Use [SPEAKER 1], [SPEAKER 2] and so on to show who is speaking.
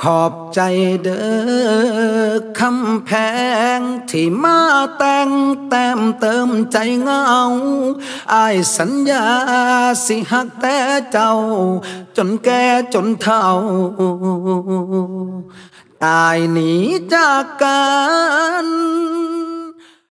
[SPEAKER 1] ขอบใจเด้อคำแพงที่มาแต่งแต้มเติมใจเงาอายสัญญาสิหักแต่เจ้า จนแก่จนเท่า ตายหนีจากกัน